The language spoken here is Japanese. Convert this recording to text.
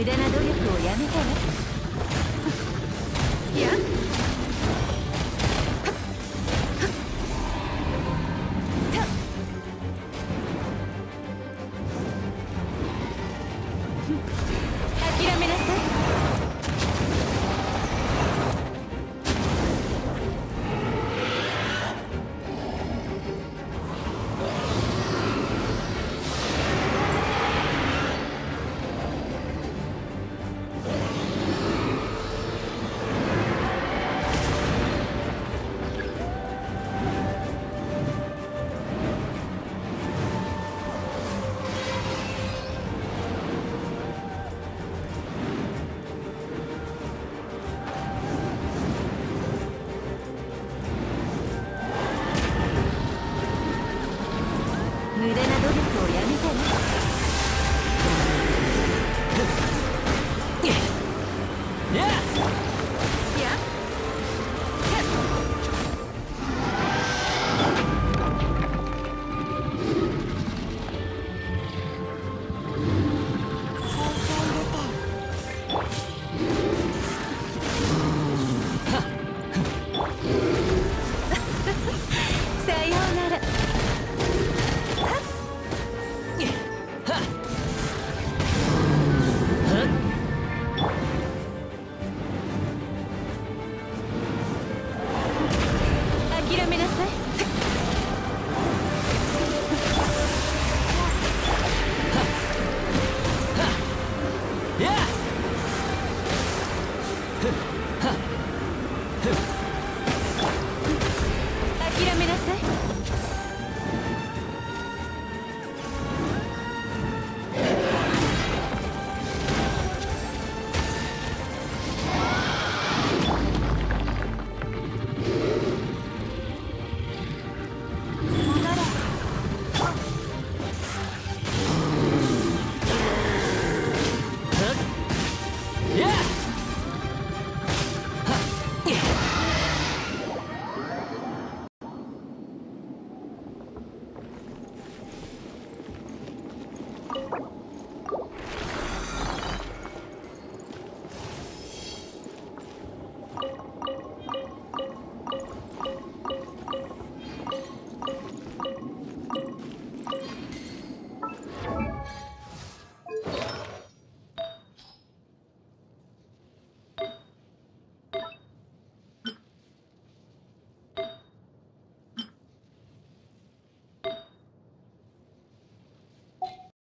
無駄な努力をやめたらいや